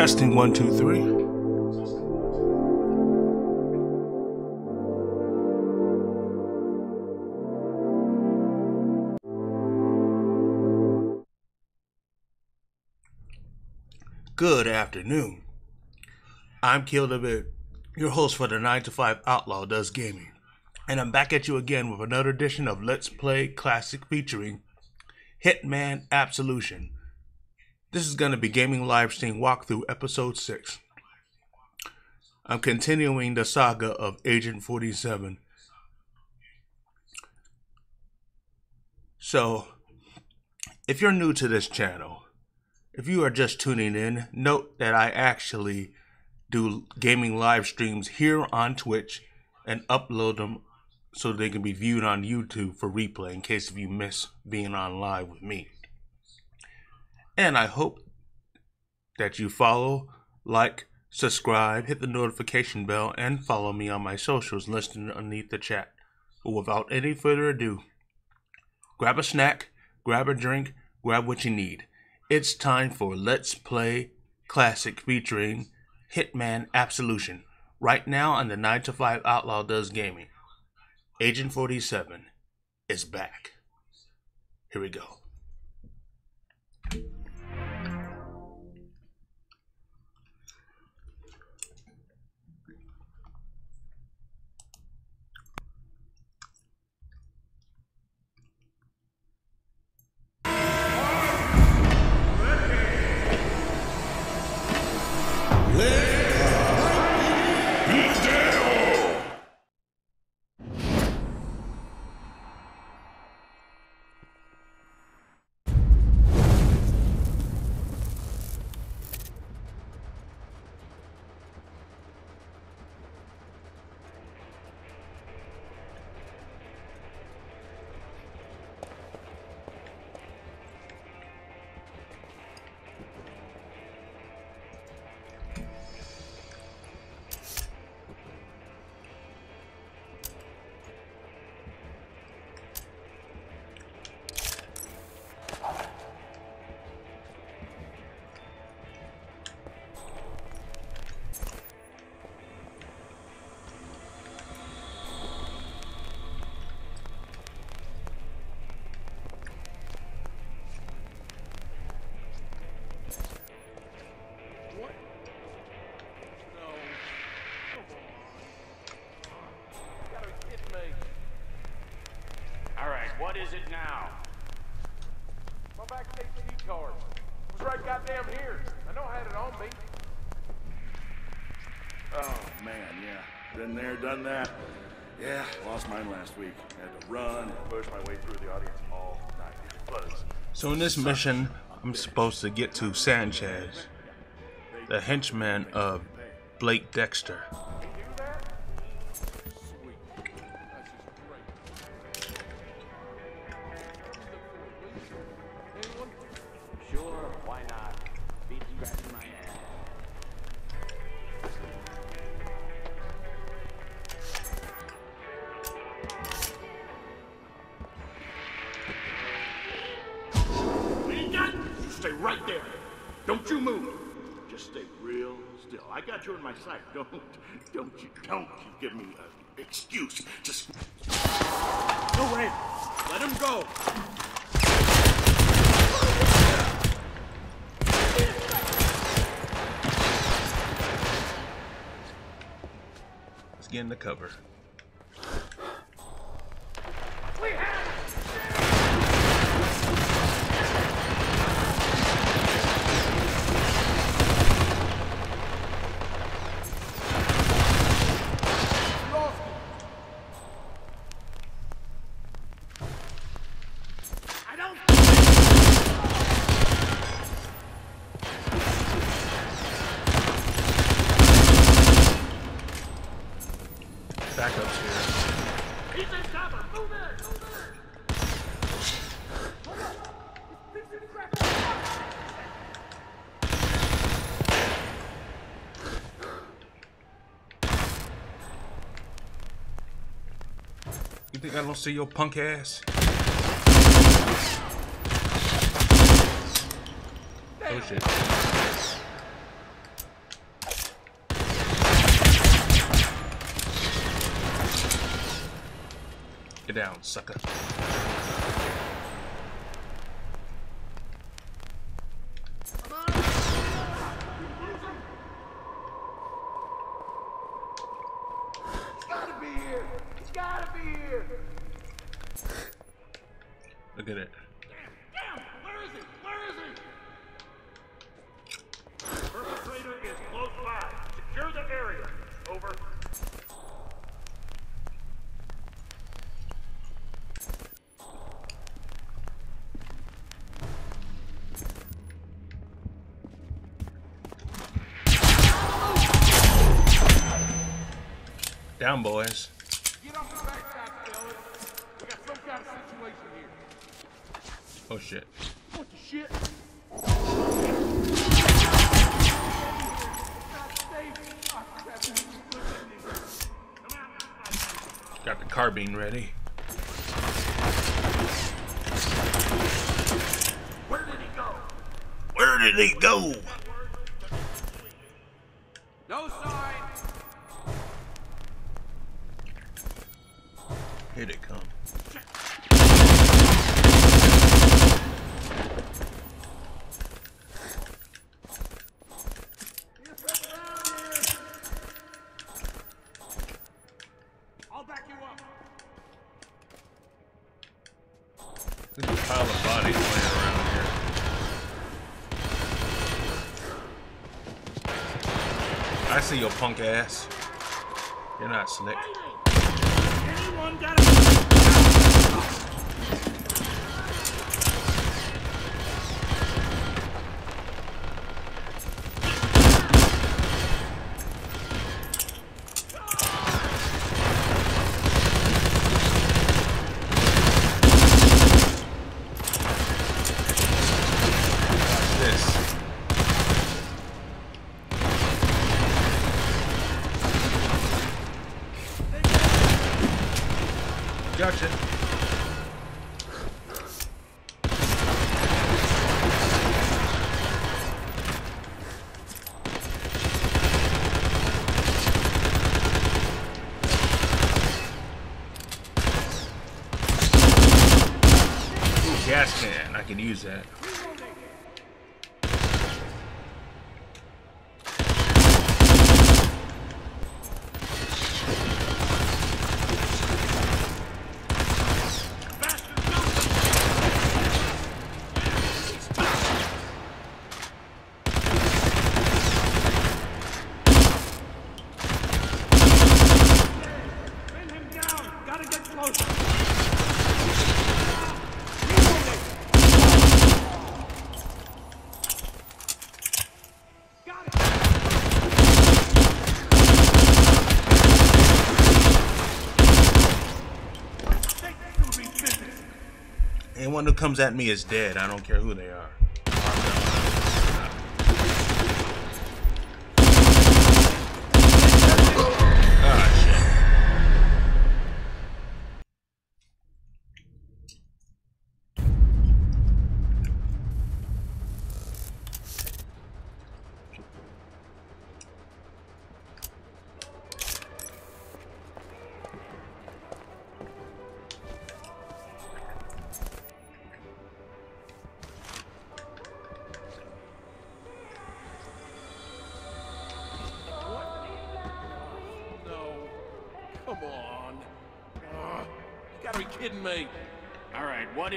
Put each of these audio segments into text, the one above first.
Testing one, two, three. Good afternoon. I'm Kildabit, your host for the 9 to 5 Outlaw Does Gaming. And I'm back at you again with another edition of Let's Play Classic featuring Hitman Absolution. This is going to be Gaming Live Stream Walkthrough Episode 6. I'm continuing the saga of Agent 47. So, if you're new to this channel, if you are just tuning in, note that I actually do gaming live streams here on Twitch and upload them so they can be viewed on YouTube for replay in case if you miss being on live with me. And I hope that you follow, like, subscribe, hit the notification bell, and follow me on my socials listed underneath the chat. But without any further ado, grab a snack, grab a drink, grab what you need. It's time for Let's Play Classic featuring Hitman Absolution. Right now on the 9 to 5 Outlaw Does Gaming. Agent 47 is back. Here we go. What is it now? My backstage key card. It was right goddamn here. I know I had it on me. Oh, man, yeah. Been there, done that. Yeah, lost mine last week. Had to run and push my way through the audience all night. It was. So in this mission, I'm supposed to get to Sanchez, the henchman of Blake Dexter. don't see your punk ass. Oh shit. Get down, sucker. Look at it. Damn! Where is he? Where is he? Perpetrator is close by. Secure the area. Over. Down, boys. Get off the backside, fellas. We got some kind of situation here. Oh shit. What the shit? Got the carbine ready. Where did he go? Where did he go? No sign. Here they come. I'll back you up. There's a pile of bodies laying around here. I see your punk ass. You're not slick. Anyone got a... Watch this. Gotcha. Ooh, gas can. I can use that. Pin him down. Gotta get closer. Got it. Take this to be business. Anyone who comes at me is dead. I don't care who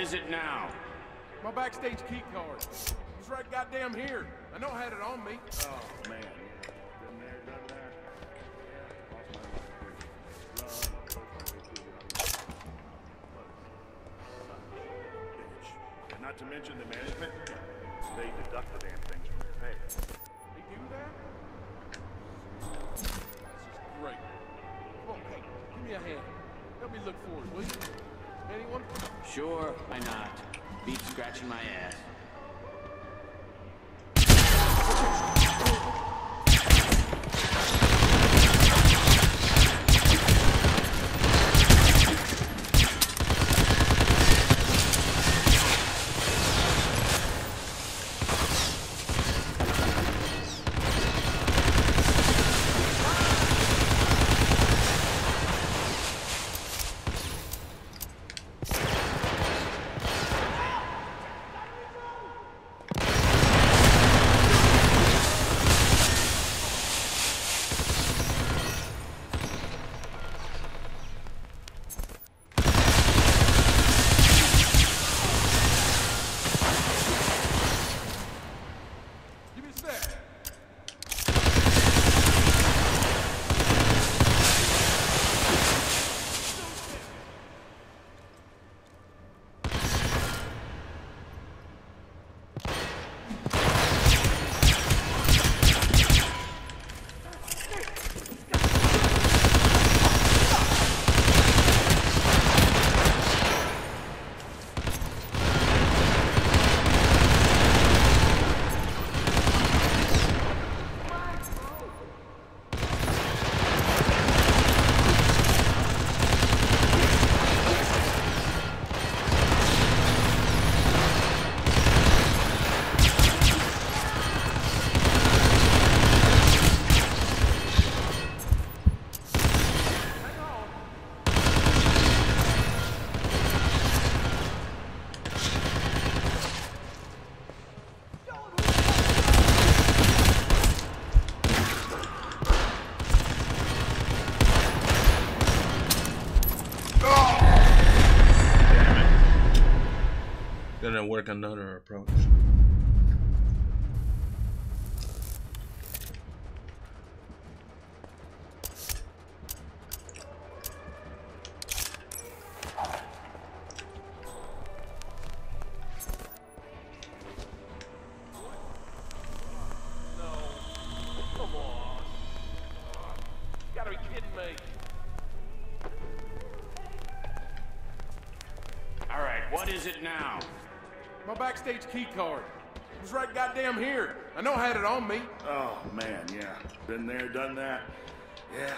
is it now? My backstage key card. It was right goddamn here. I know I had it on me. Oh, man. Been there, done that. Yeah, lost my life. Run, worked my way through it. Bitch. Not to mention the management. They deduct the damn things from your pay. They do that? This is great. Come on, hey, give me a hand. Help me look for it, will you? Anyone? Sure, why not? Beat scratching my ass. Work another key card. It was right goddamn here. I know I had it on me. Oh, man, yeah. Been there, done that. Yeah,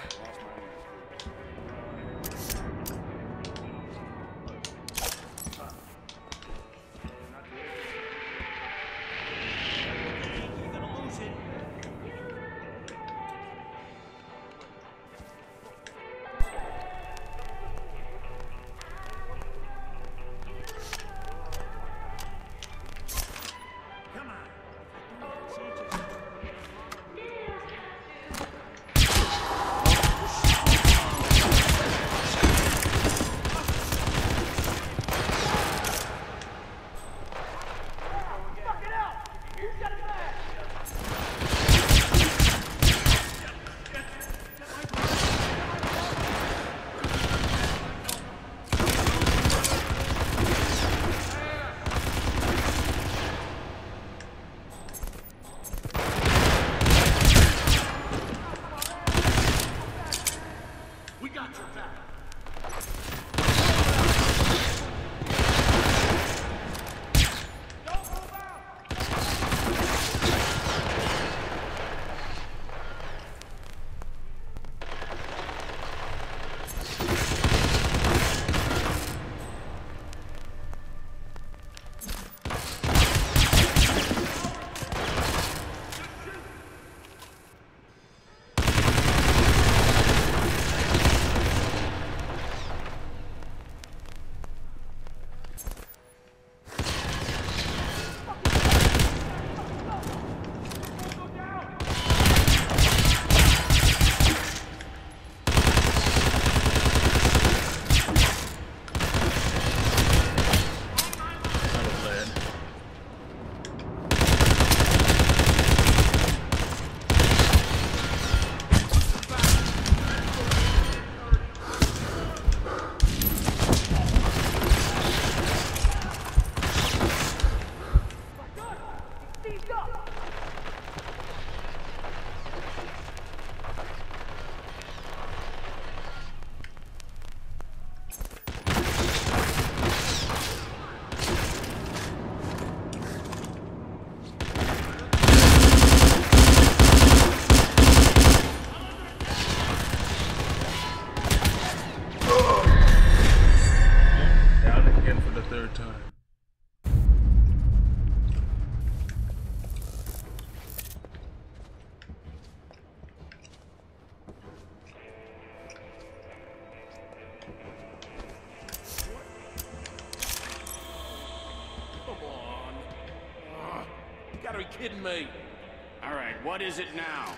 what is it now?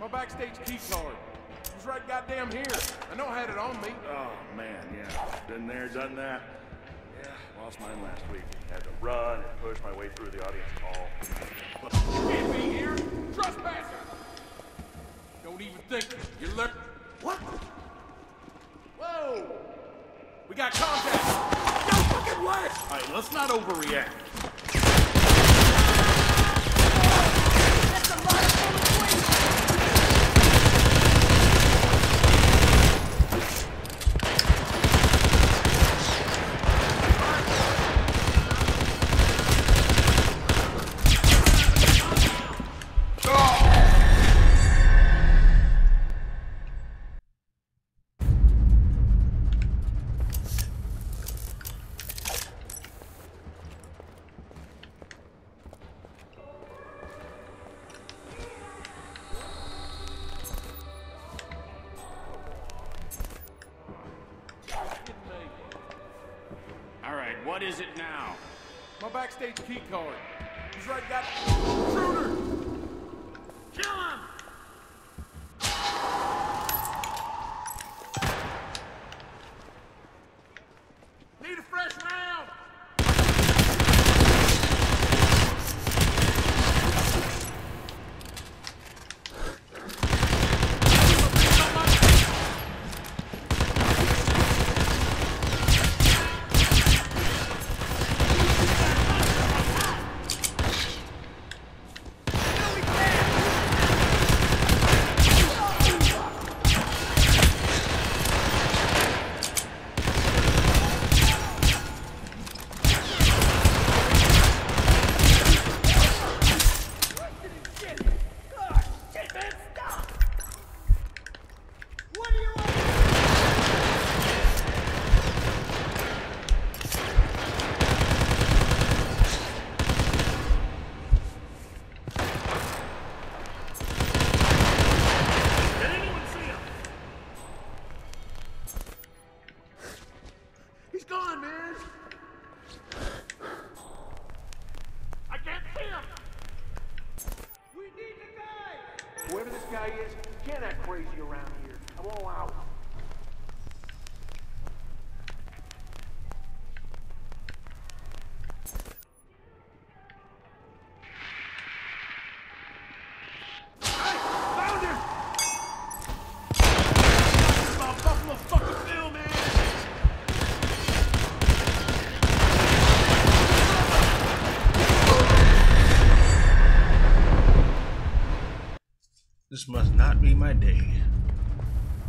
My backstage key card. It was right goddamn here. I know I had it on me. Oh, man, yeah. Been there, done that. Yeah, lost my last be my day.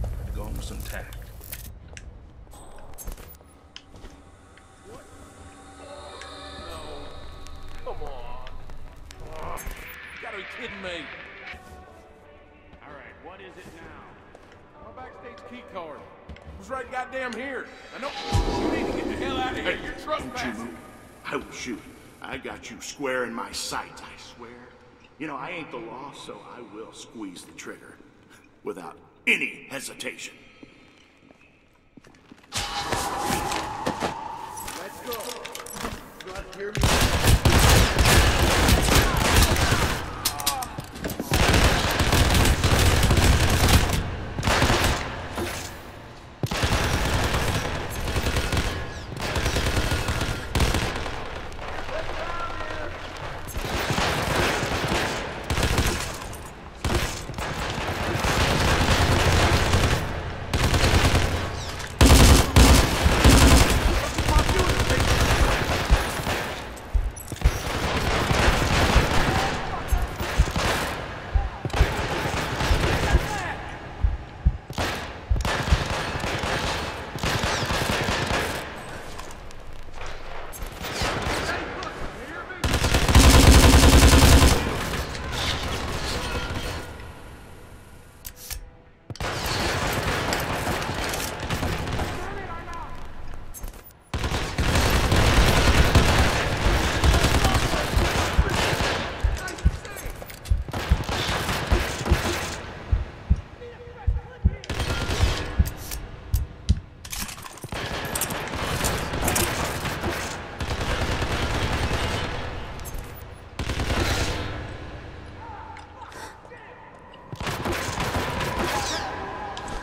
Gotta go home with some tact. Come on. Ugh, you gotta be kidding me. All right, what is it now? My backstage key card. It was right goddamn here. I know. You need to get the hell out of here. You're Don't you I will shoot. I got you square in my sights, I swear. You know, I ain't the law, so I will squeeze the trigger without any hesitation. Let's go. You hear me.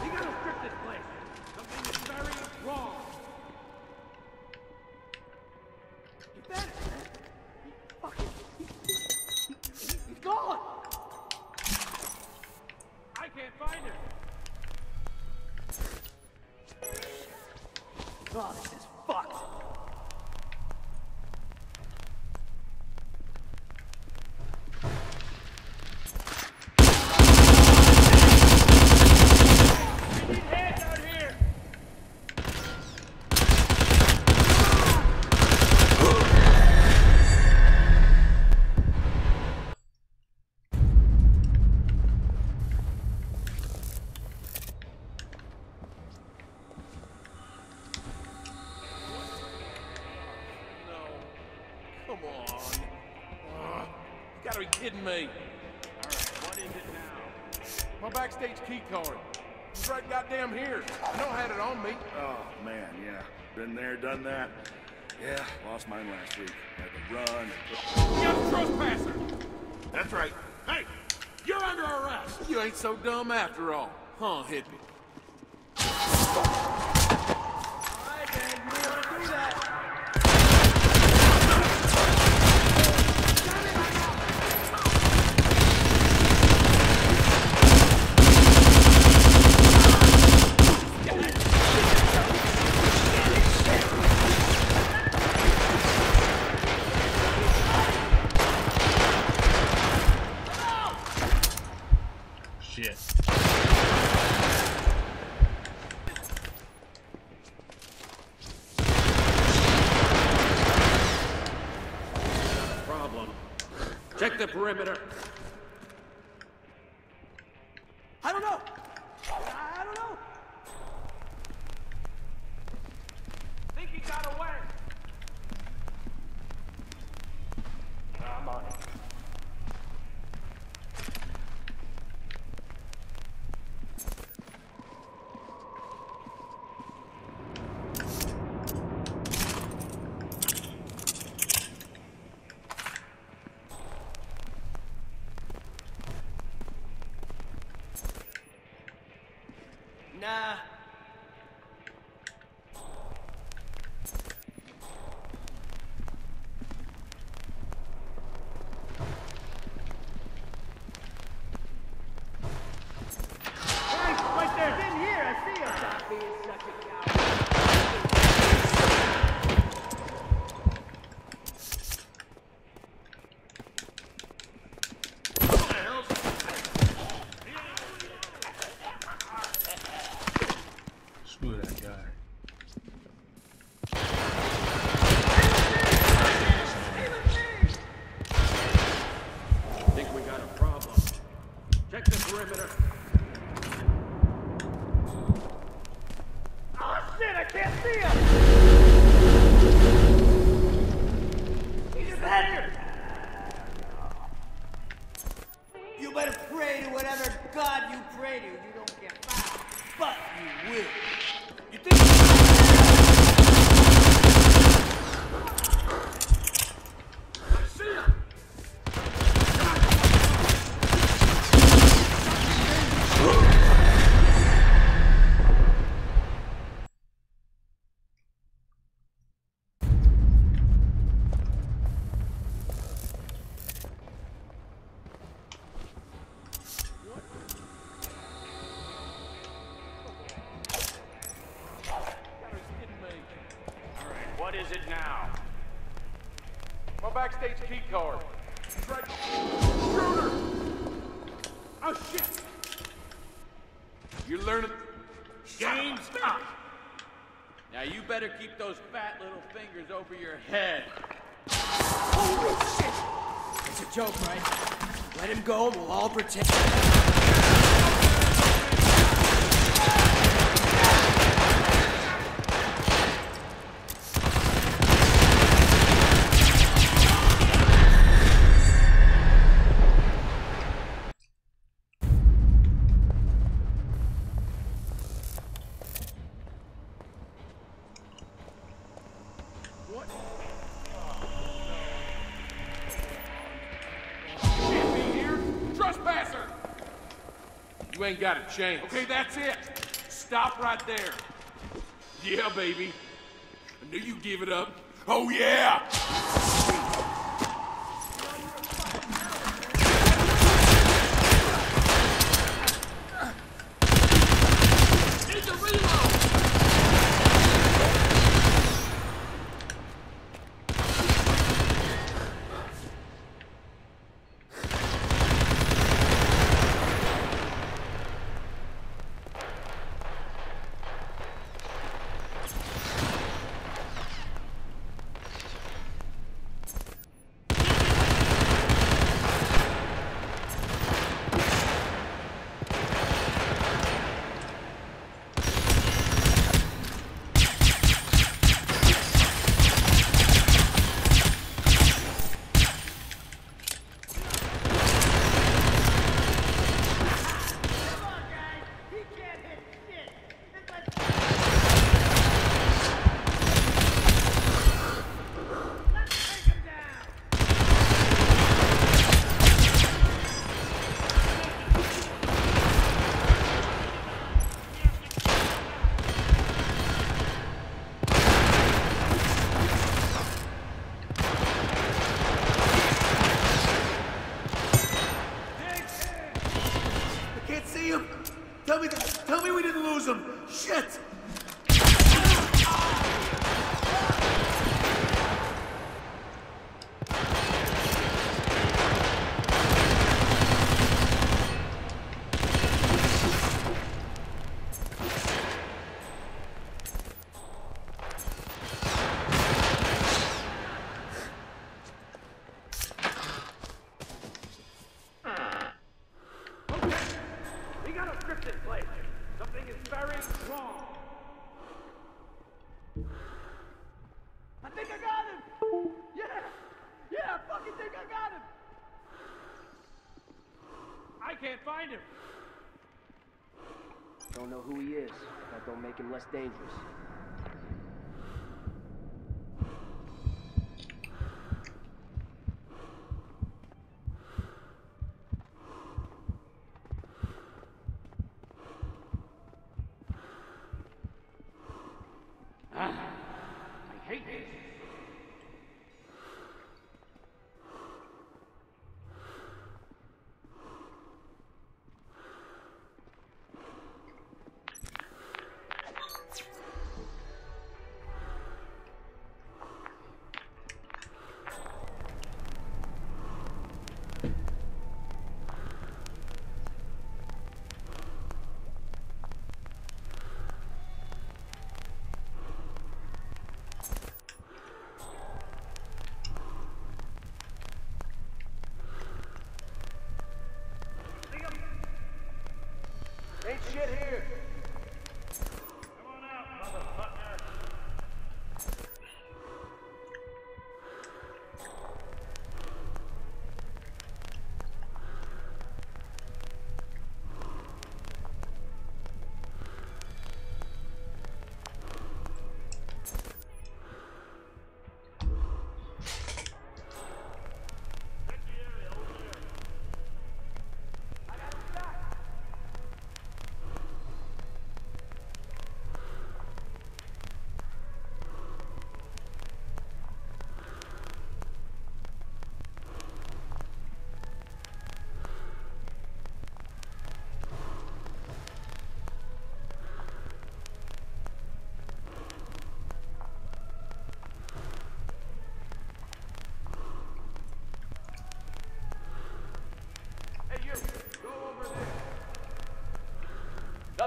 You gotta strip this place. Something is very wrong. Get that? He fucking. He, he, he's gone. I can't find him. Oh, What is it now? My backstage key card. It's right. Schroeder! Oh shit! You're learning. Game's up. Now you better keep those fat little fingers over your head. Holy shit! It's a joke, right? Let him go and we'll all pretend. Got a chance. Okay, that's it. Stop right there. Yeah, baby. I knew you'd give it up. Oh, yeah! Less dangerous. shit here.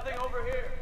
Nothing over here.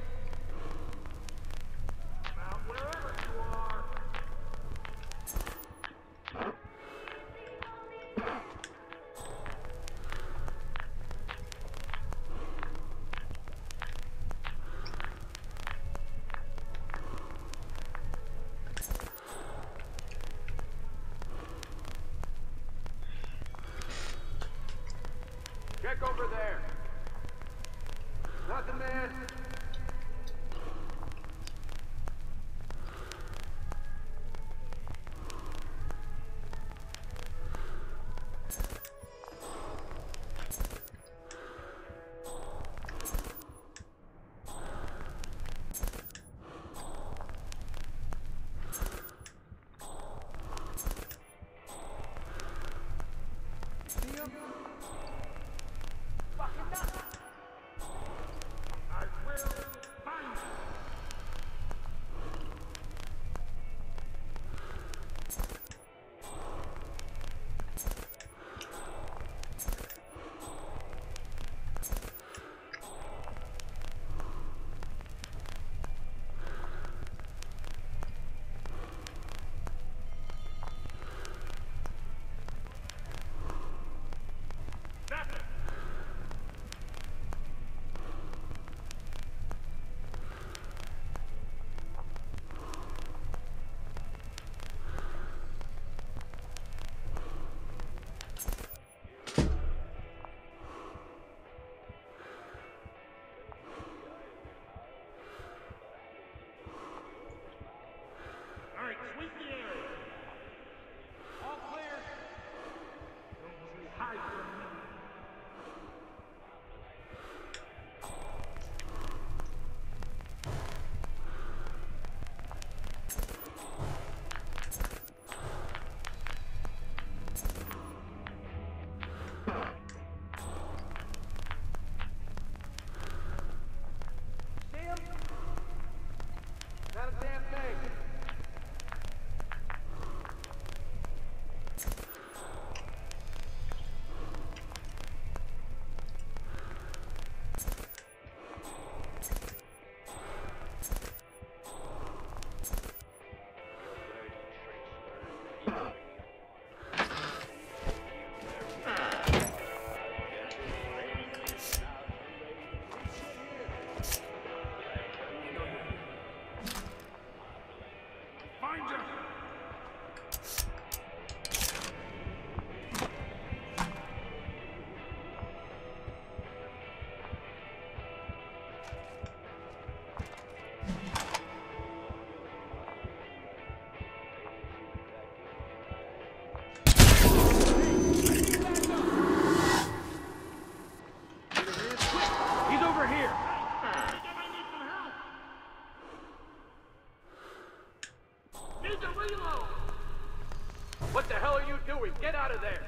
Get out of there.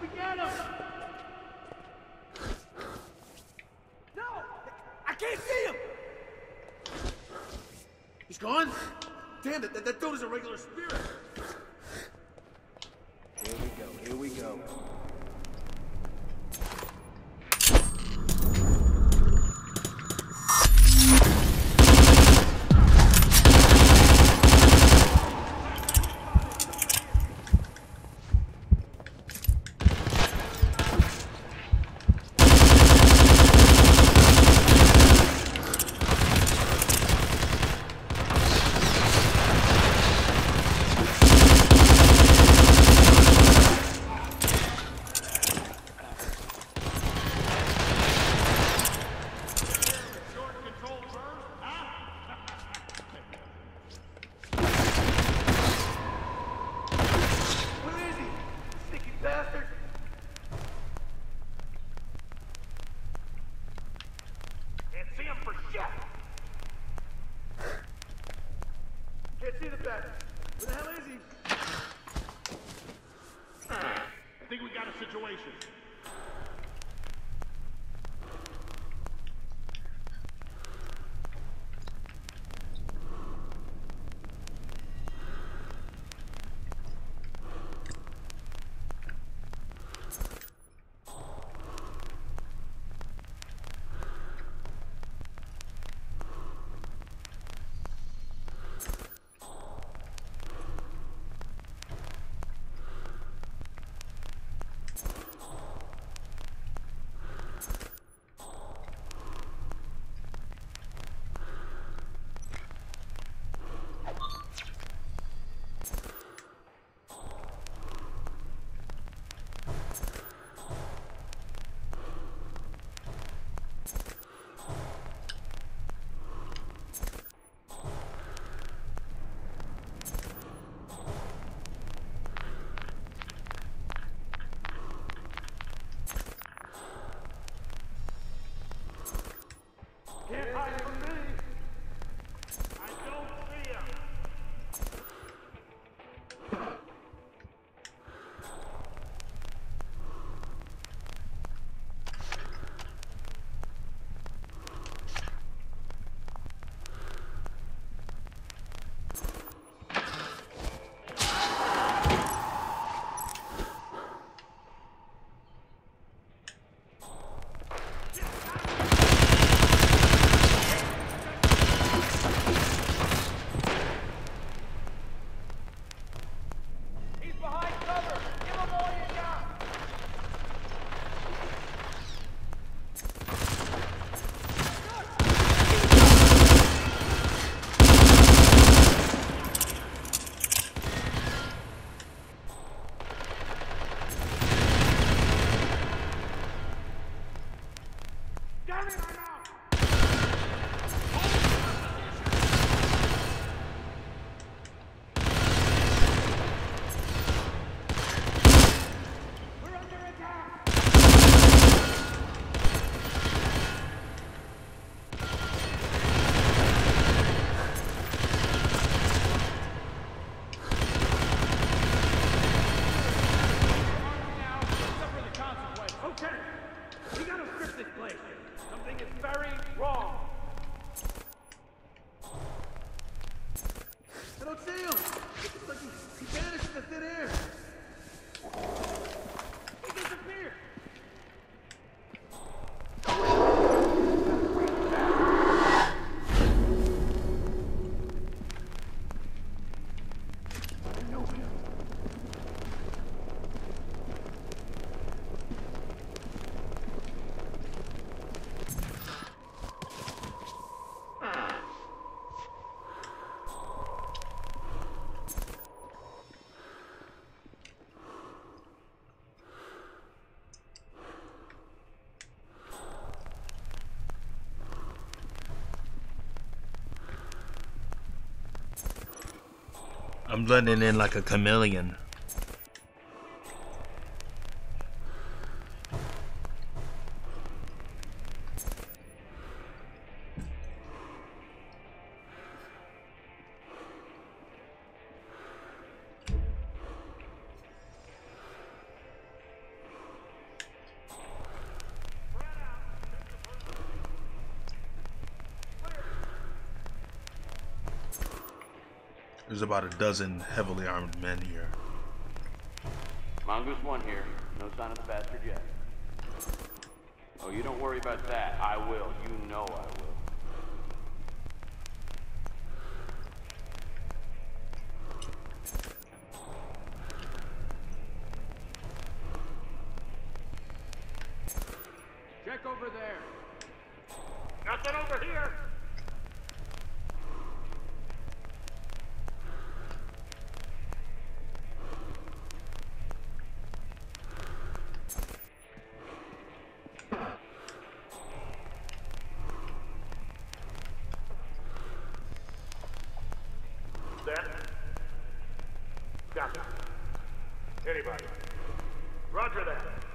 We got him. No! I'm blending in like a chameleon. There's about a dozen heavily armed men here. Mongoose 1 here. No sign of the bastard yet. Oh, you don't worry about that. I will. You know I will. Check over there. Nothing over here. Set. Copy. Anybody? Roger that.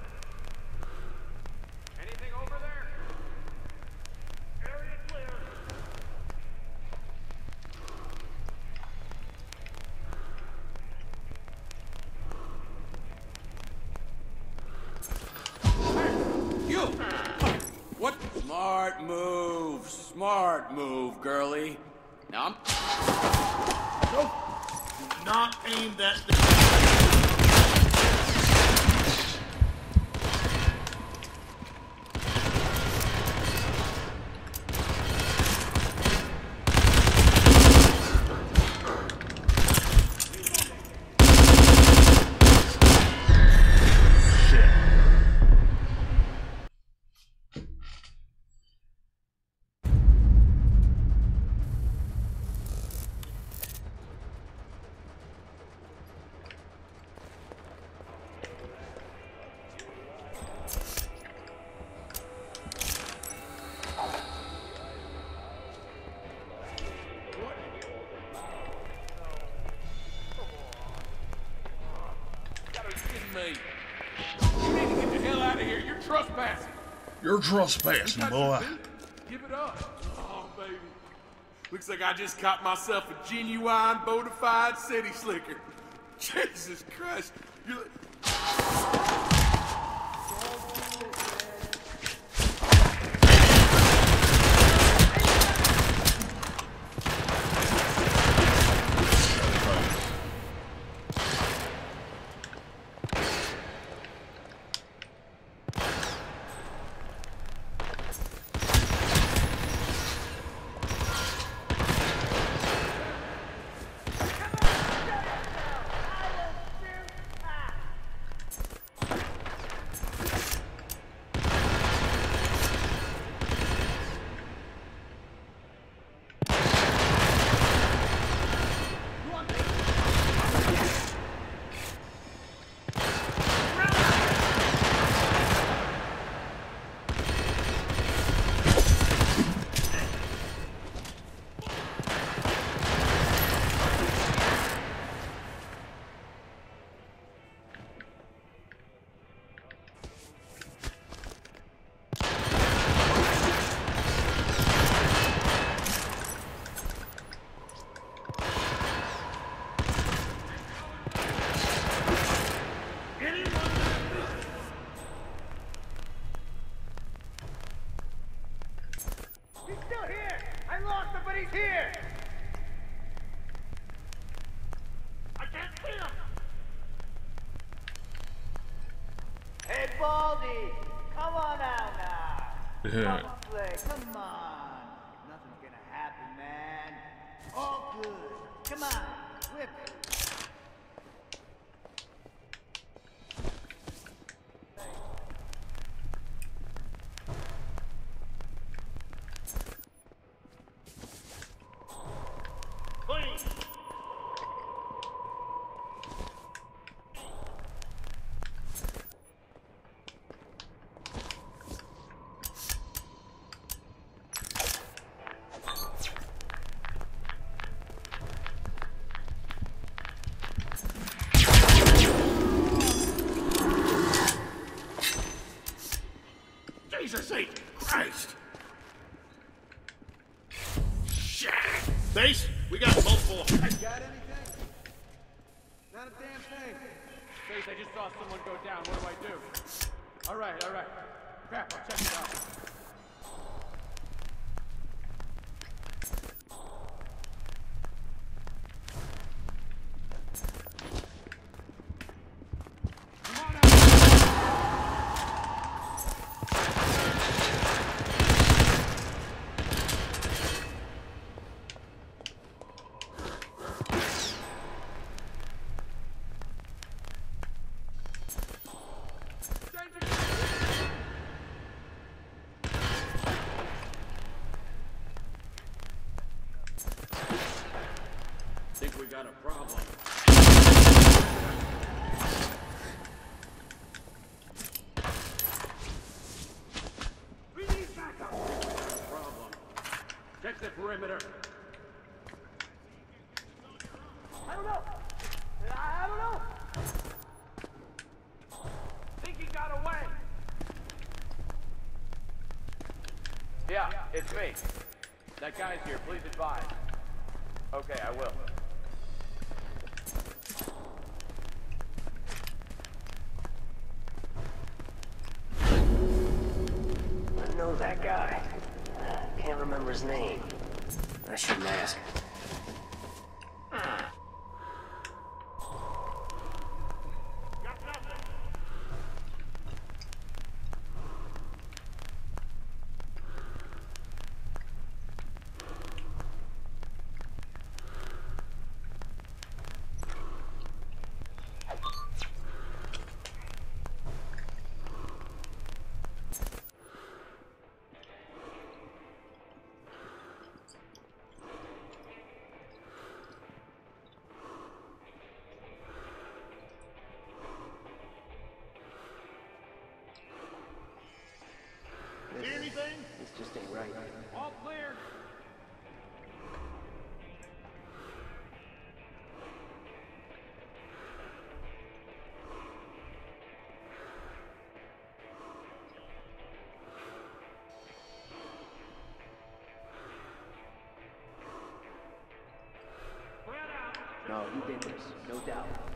Trespassing, boy. Give it up. Oh, baby. Looks like I just caught myself a genuine, bona fide city slicker. Jesus Christ. You're like... He's still here! I lost him, but he's here! I can't see him. Hey, Baldy! Come on out now! Yeah. Stace, we got multiple. Got anything? Not a damn thing. Face, I just saw someone go down. What do I do? All right, all right. Crap, I'll check it out. It's me. That guy's here. Please advise. Okay, I will. just ain't right. All clear. No, you did this, no doubt.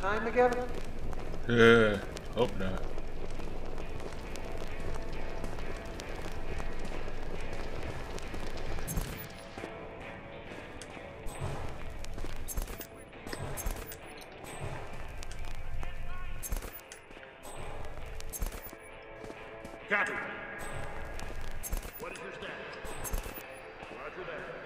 time again? Yeah, hope not. Captain. What is your status? Roger that.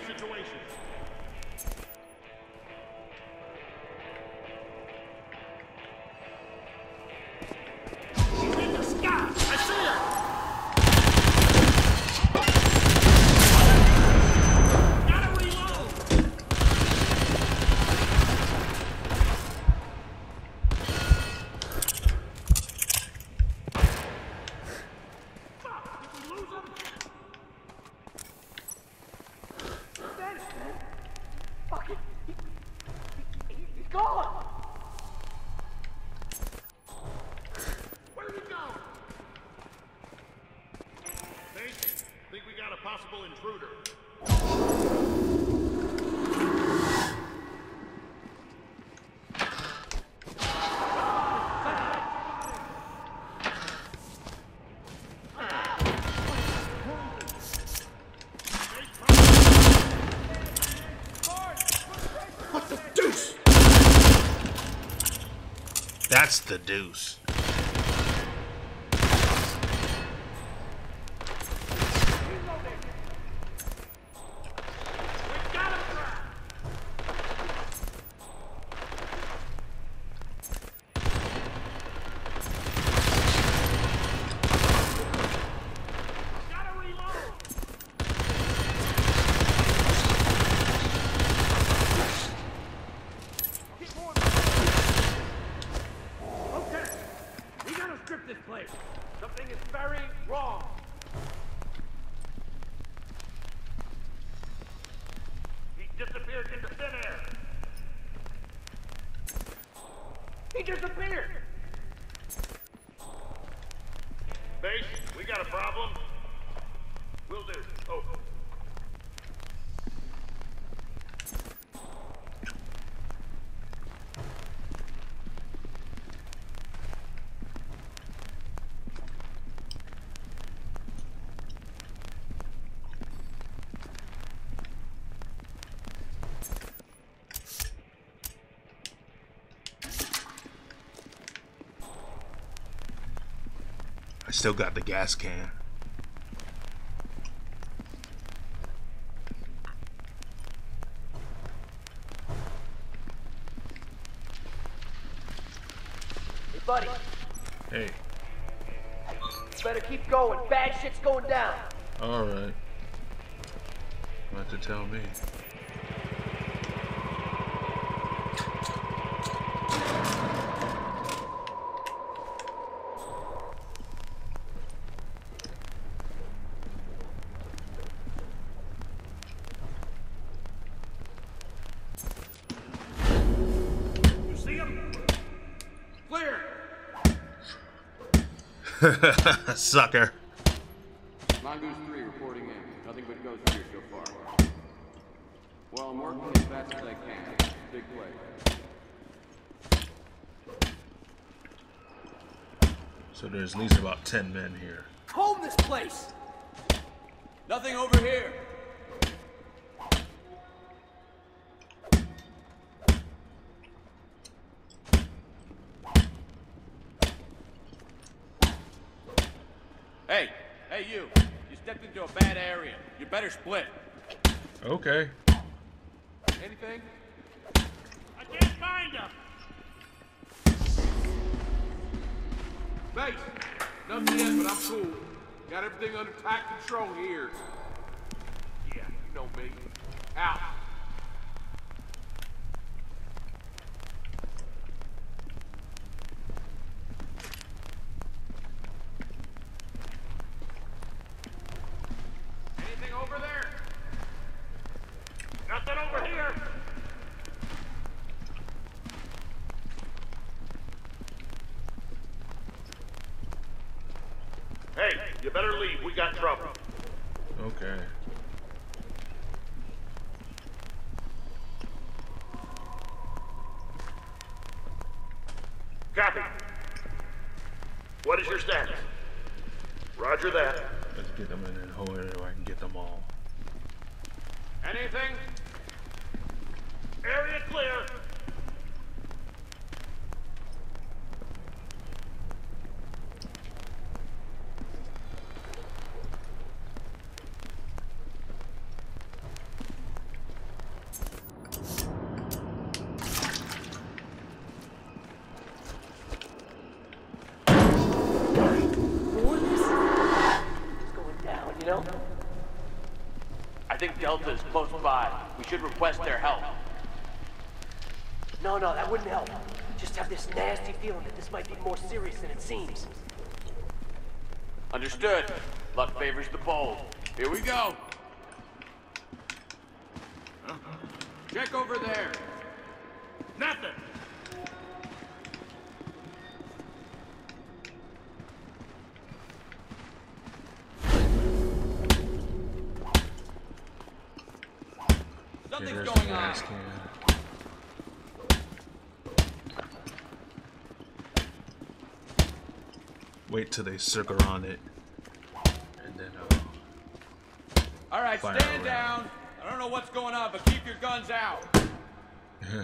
situations the deuce. We got him trapped! Gotta reload! Okay, we gotta strip this place. Something is very wrong. He disappeared into thin air. He disappeared! Base, we got a problem. We'll do. Oh. Still got the gas can. Hey, buddy, Hey, you better keep going. Bad shit's going down. all right. What to tell me? Sucker. Mongoose 3 reporting in. Nothing but ghosts here so far. Well, I'm working as fast as I can. Big place. So there's at least about 10 men here. Comb this place! Nothing over here! Hey, hey you. You stepped into a bad area. You better split. Okay. Anything? I can't find him. Base, nothing yet, but I'm cool. Got everything under tight control here. Yeah, you know me. Out. Anything over there? Nothing over here. Hey, you better leave. We got trouble. Okay. Copy. What is your status? Roger that. Let's get them in and hold it so I can get them all. Anything? Area clear. It's going down, you know? I think Delta is close by. We should request their help. No, no, that wouldn't help. Just have this nasty feeling that this might be more serious than it seems. Understood. Luck favors the bold. Here we go. Check over there. Nothing. Till they circle on it, and then uh, All right, stand around. down. I don't know what's going on, but keep your guns out.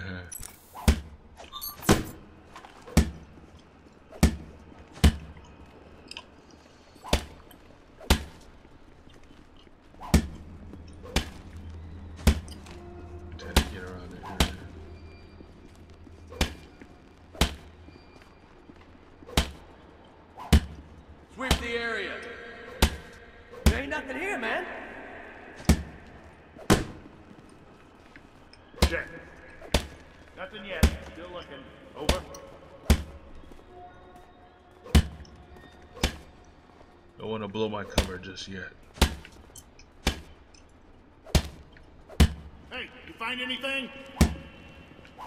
try to get around it. Sweep the area. There ain't nothing here, man. Check. Nothing yet. Still looking. Over. Don't want to blow my cover just yet. Hey, you find anything?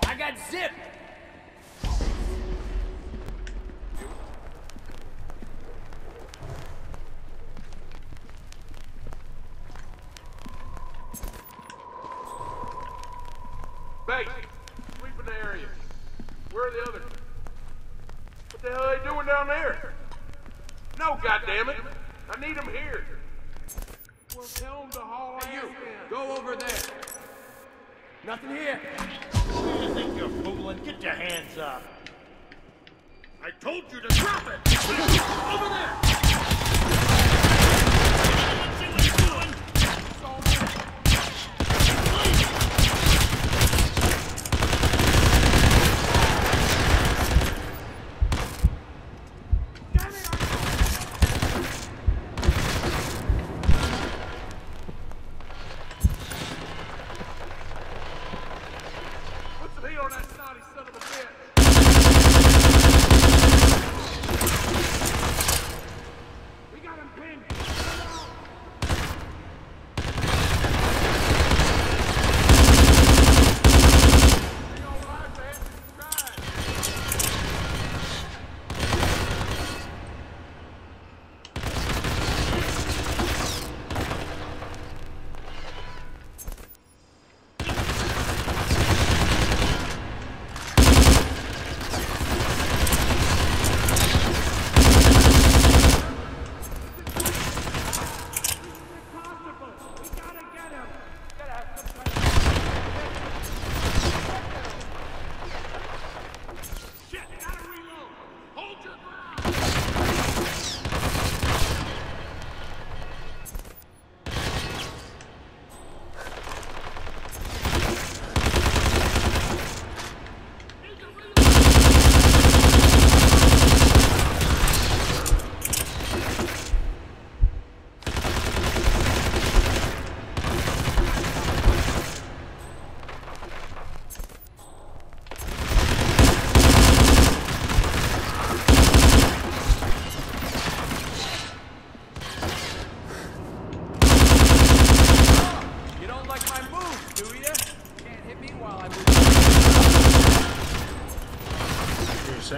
I got zip.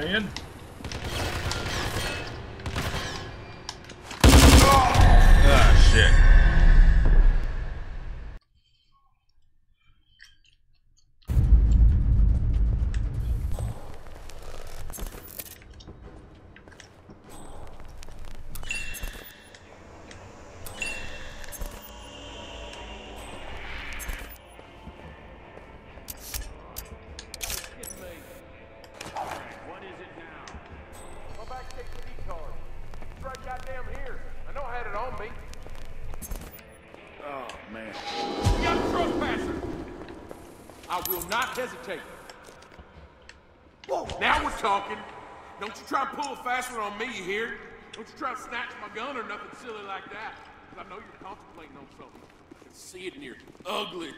You're not hesitate. Whoa. Now we're talking. Don't you try to pull a fast one on me, you hear? Don't you try to snatch my gun or nothing silly like that. 'Cause I know you're contemplating on something. I can see it in your ugly.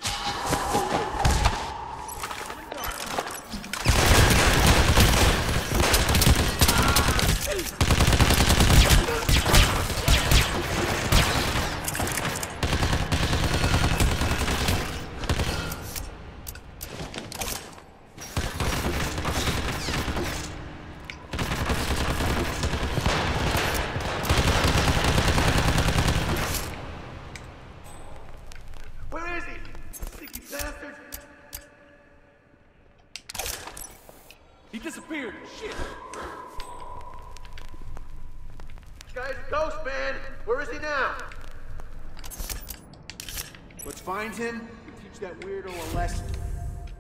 finds him, you teach that weirdo a lesson.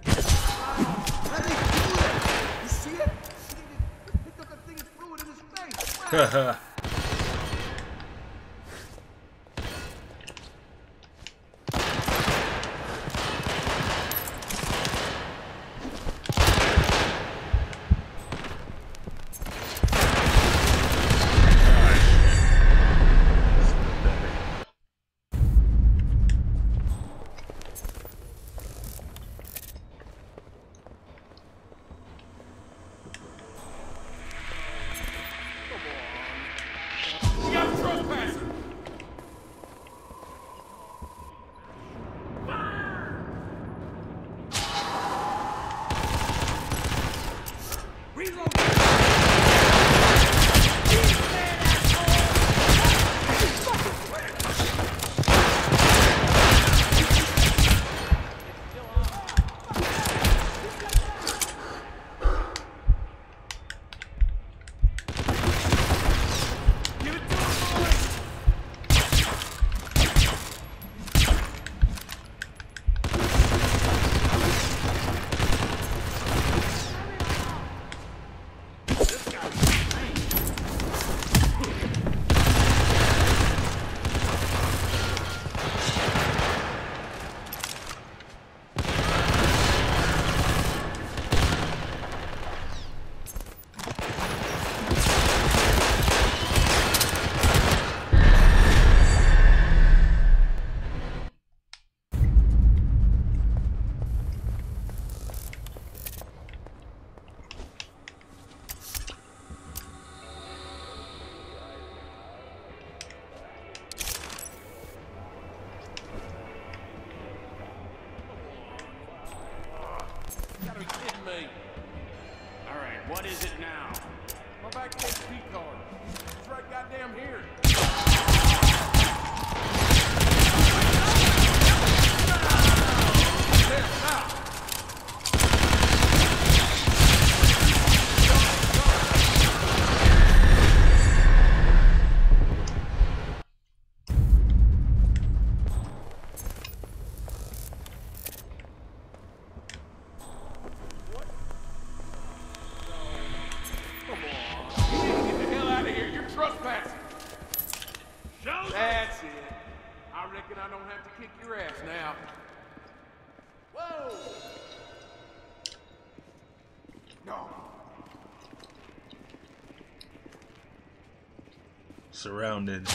Let me do it! You see it? He picked up that thing and threw it in his face. surrounded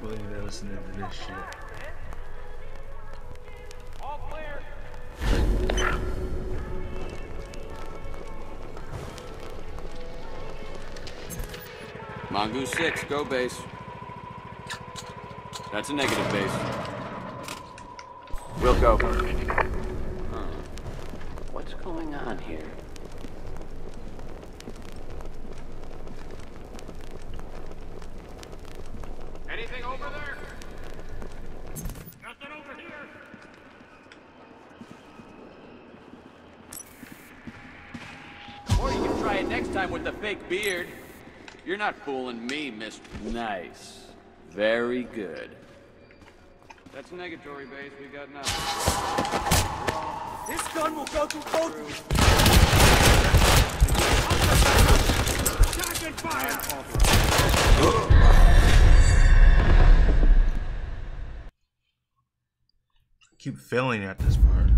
believe they're listening to this shit. Mongoose 6, go base. That's a negative base. We'll go. Huh. What's going on here? beard. You're not fooling me, Mr. Nice. Very good. That's negatory base. We got nothing. This gun will go through both. Attack and fire. Keep failing at this part.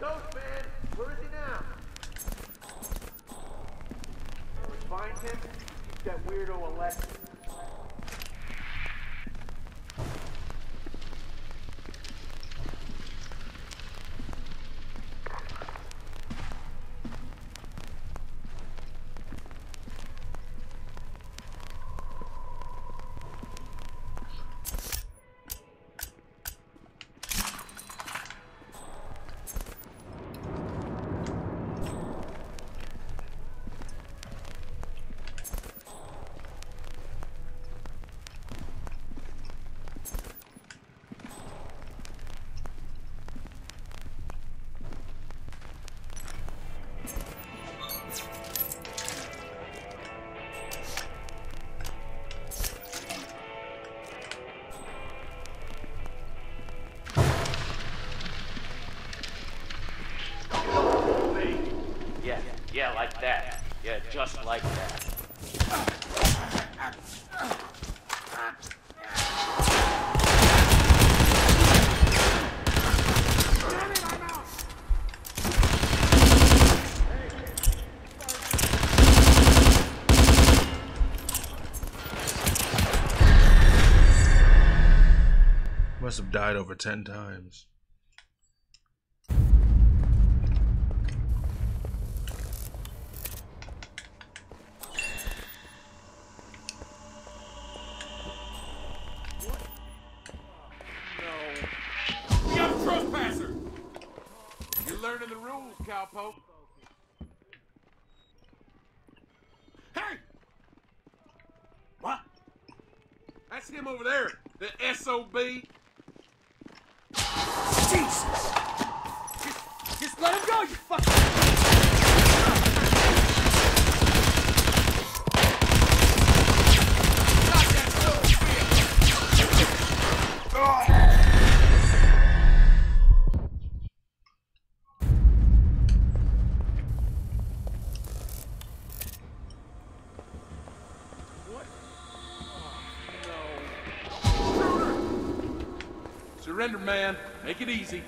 Ghost man! Where is he now? Find him, that weirdo Alexis. over ten times. it easy.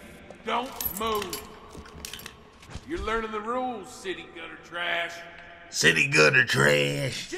Don't move. You're learning the rules, city gutter trash. City gutter trash.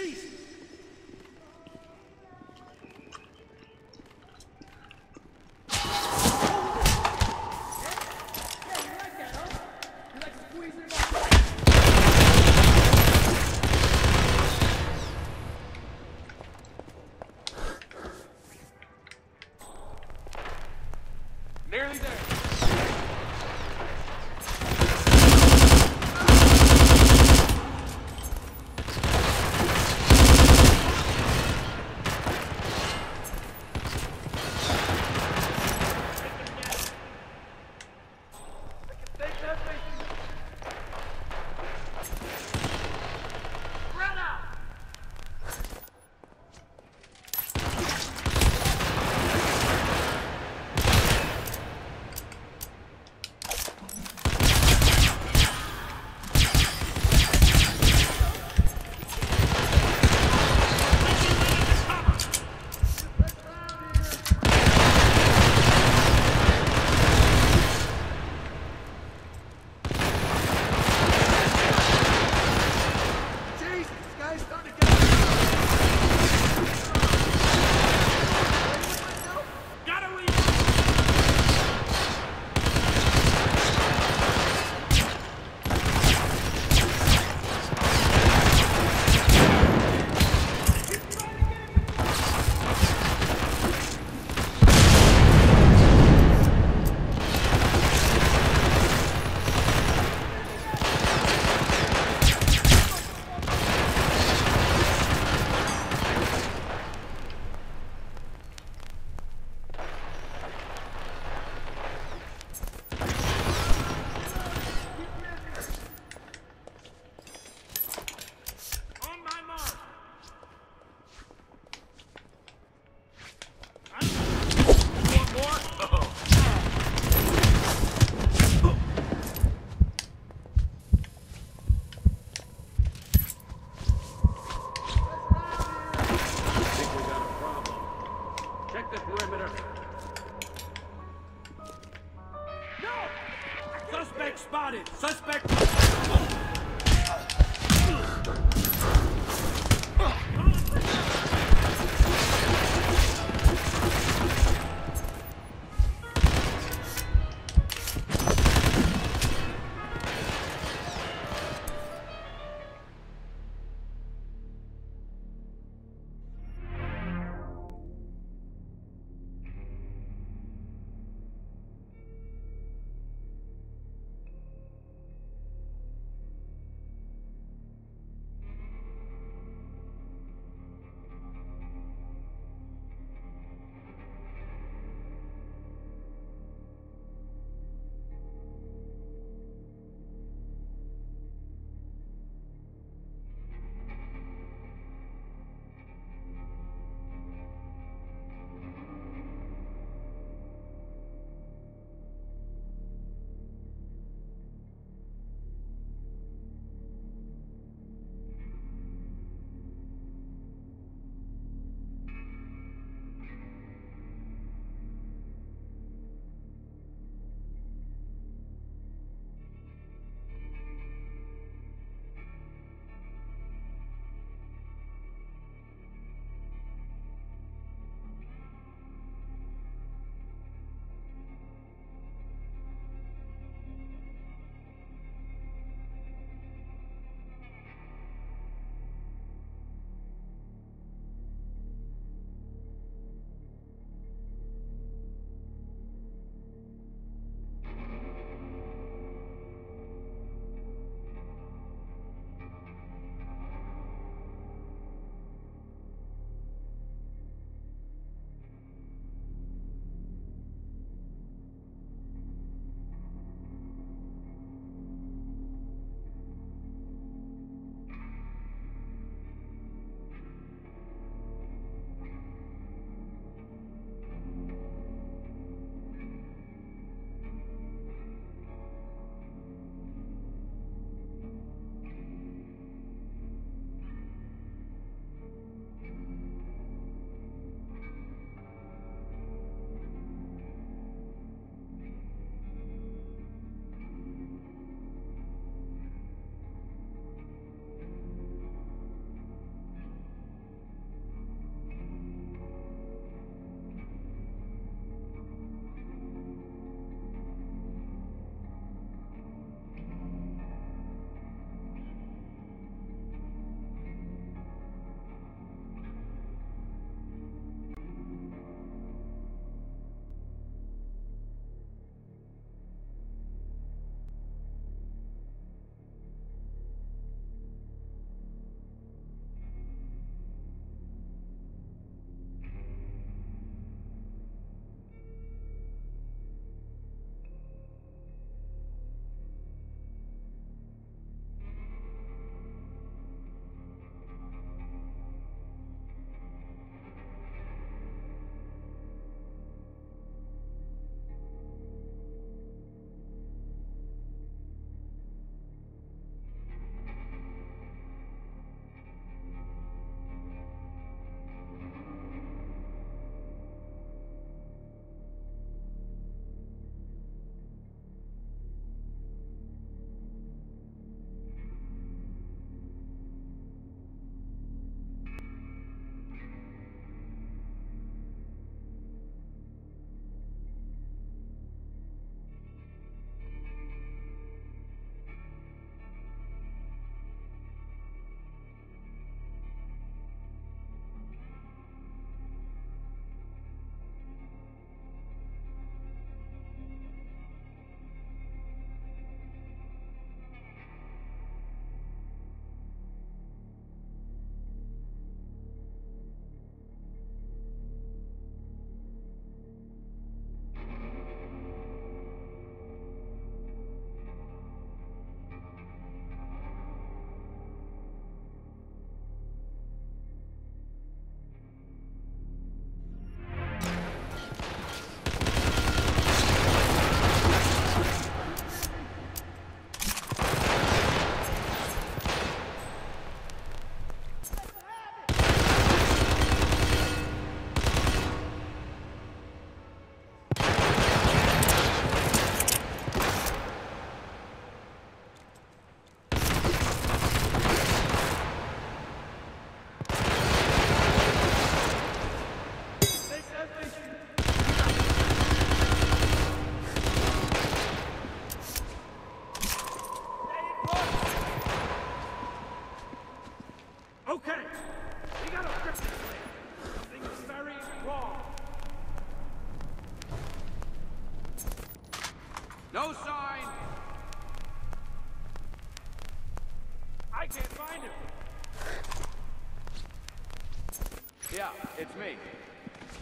It's me.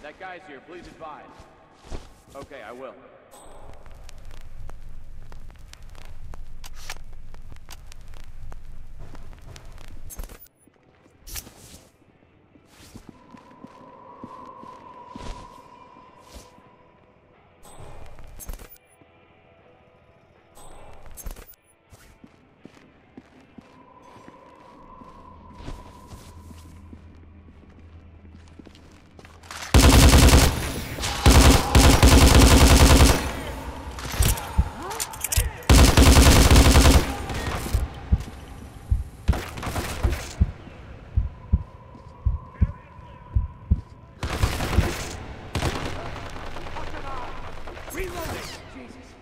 That guy's here. Please advise. Okay, I will. Reloading! Jesus.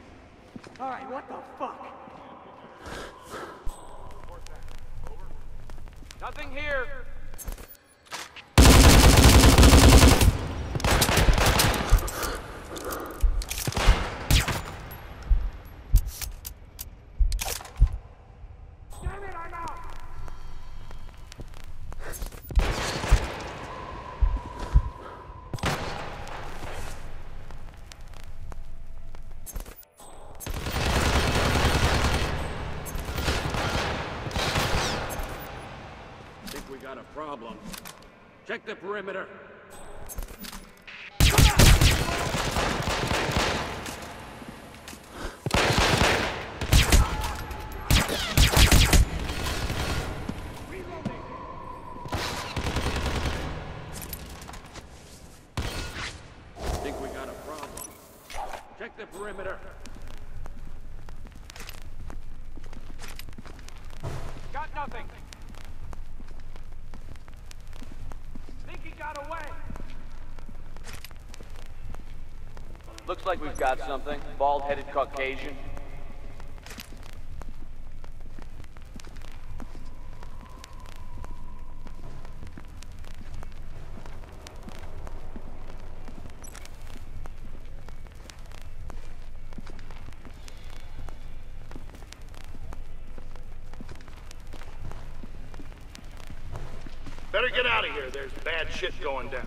Alright, what the fuck? Nothing here. Think we got a problem. Check the perimeter. Think we got a problem. Check the perimeter. Got nothing. Think he got away. Looks like we've got something. Bald-headed Caucasian. Better get out of here. There's bad shit going down.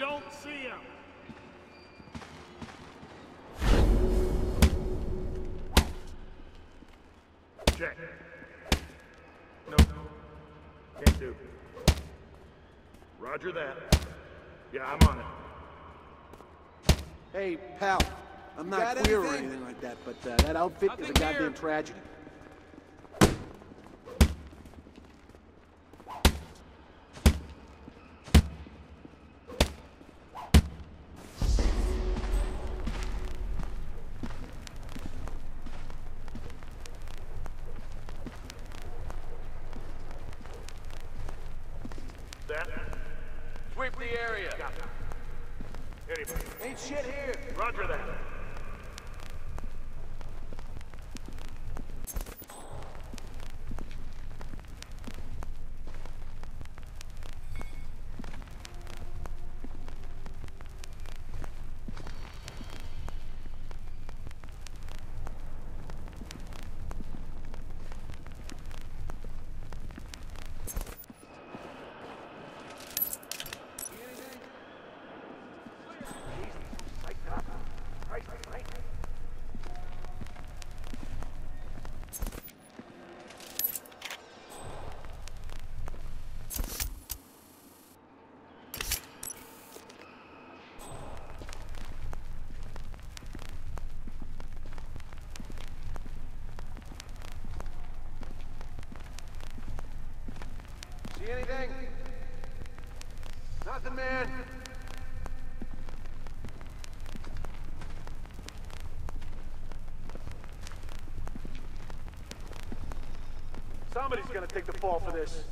Don't see him. Check. Nope. Can't do. Roger that. Yeah, I'm on it. Hey, pal. I'm not got queer or anything? anything like that, but uh, that outfit is a goddamn here. tragedy. That? Sweep the area. Anybody? Ain't shit here. Roger that. See anything? Nothing, man. Somebody's gonna take the fall for this.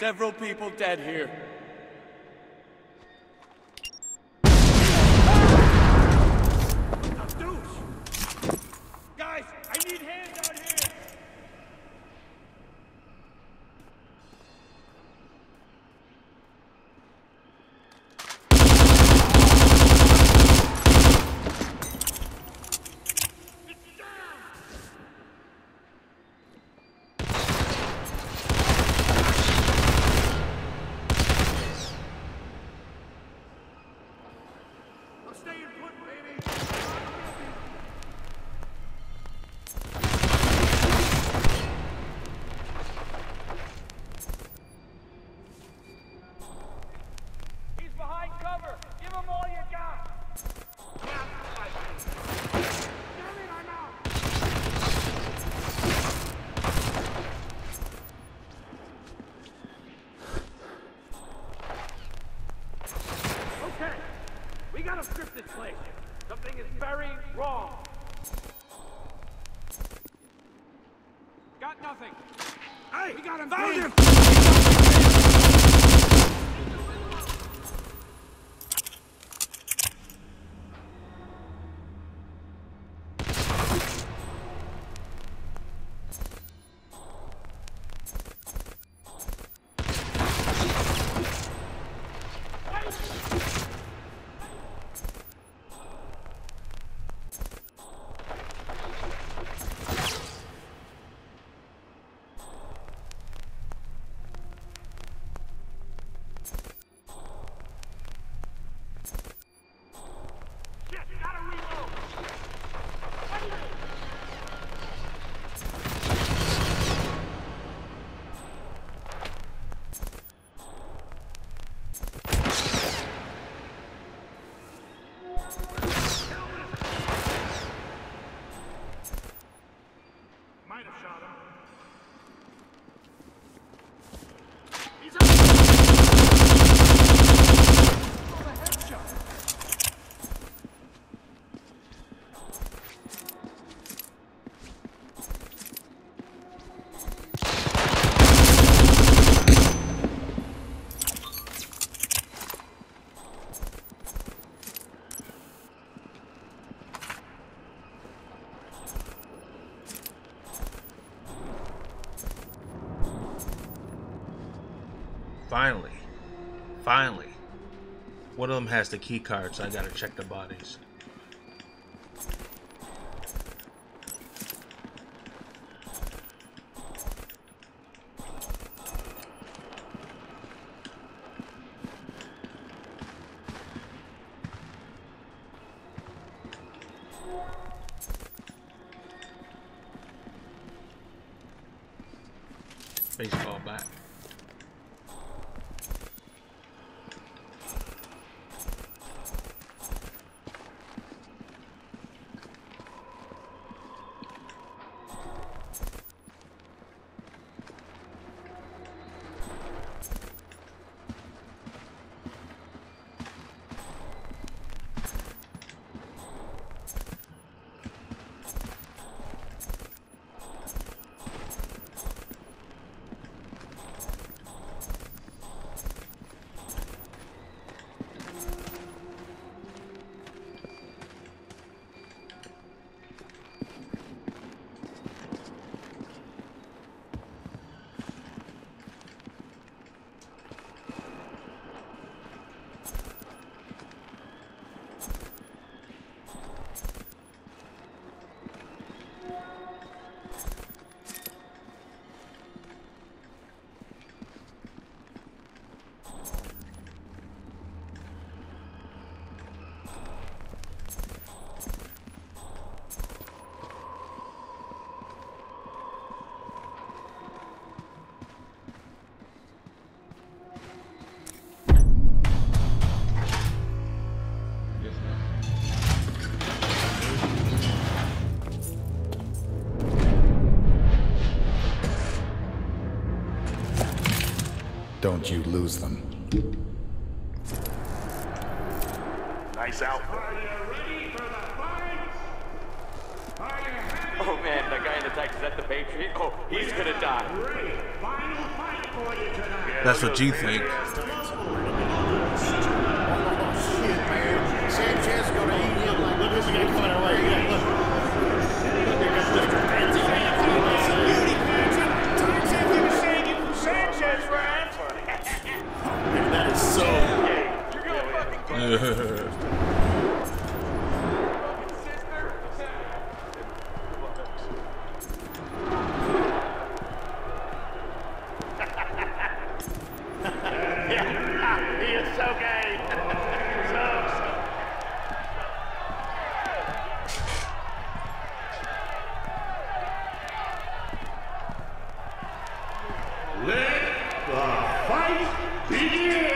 Several people dead here. One of them has the key card, so I gotta check the bodies. don't you lose them. Nice out. Oh man, that guy in the taxi, is that the Patriot? Oh, he's gonna die. That's what you think.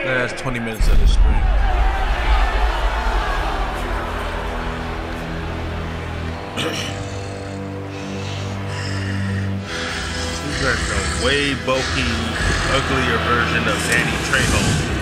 Last 20 minutes of the spring. These are the way bulky, uglier version of Danny Trejo.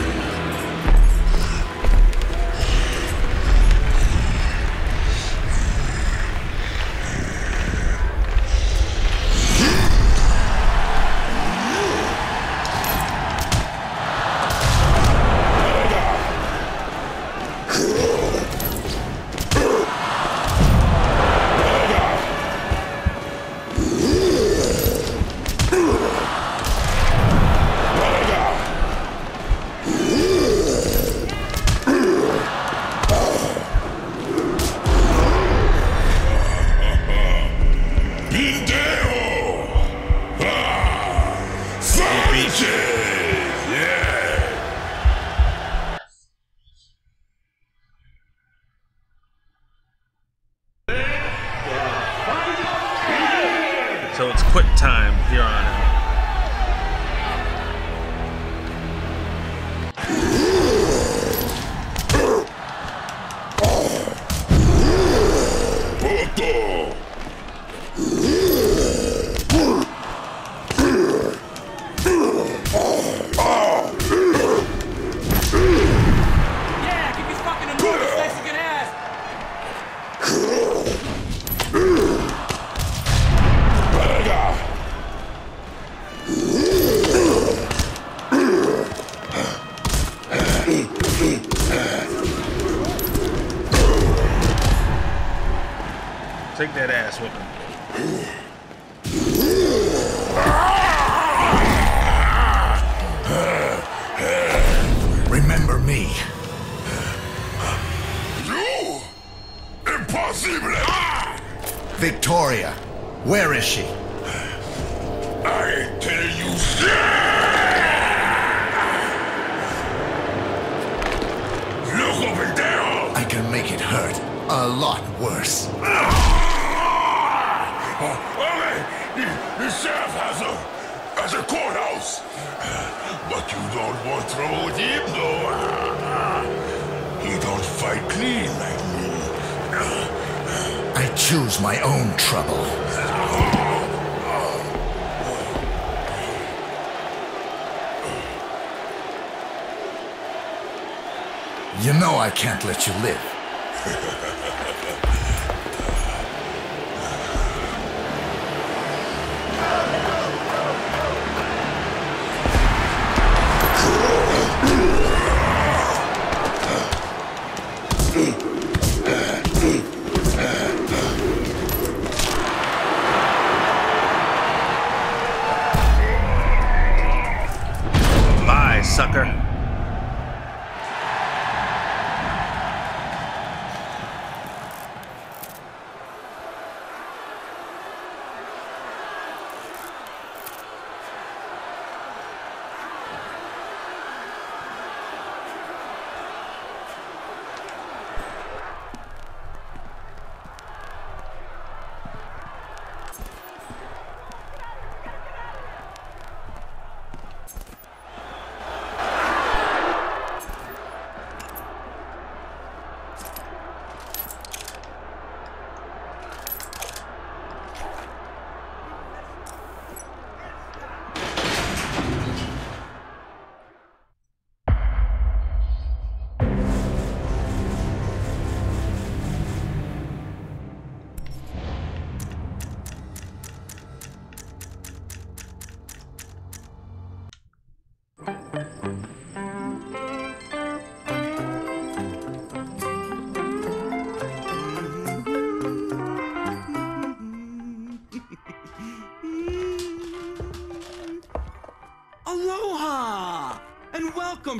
I can't let you live.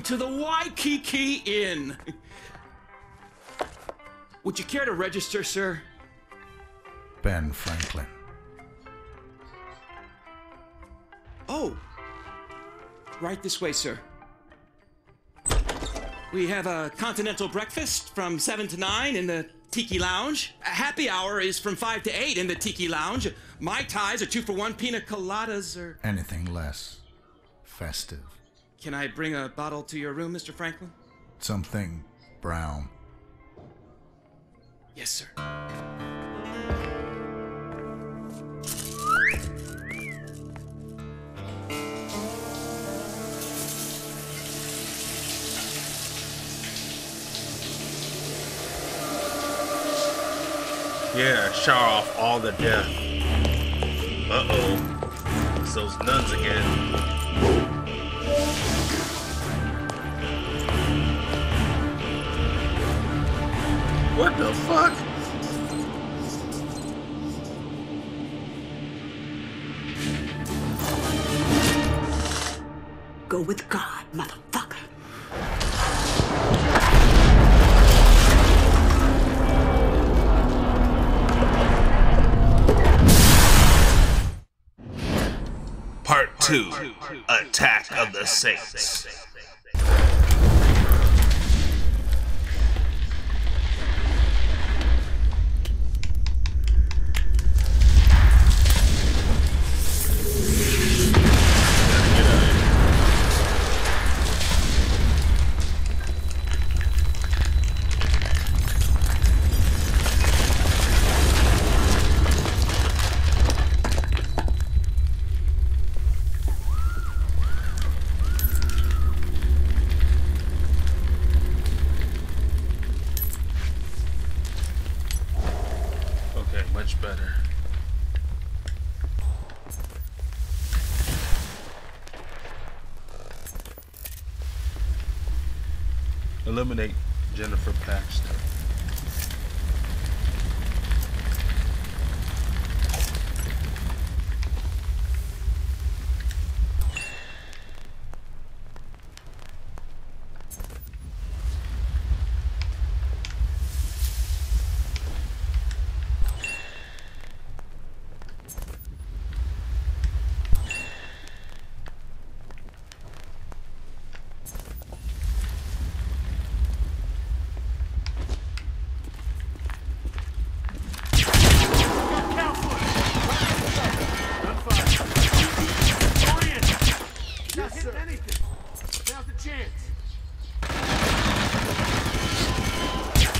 To the Waikiki Inn. Would you care to register, sir? Ben Franklin. Oh. Right this way, sir. We have a continental breakfast from 7 to 9 in the Tiki Lounge. A happy hour is from 5 to 8 in the Tiki Lounge. Mai Tais are two for one, pina coladas or. Anything less festive. Can I bring a bottle to your room, Mr. Franklin? Something brown. Yes, sir. Yeah, shower off all the death. Uh oh. It's those nuns again. What the fuck? Go with God, motherfucker. Part 2 Attack of the Saints.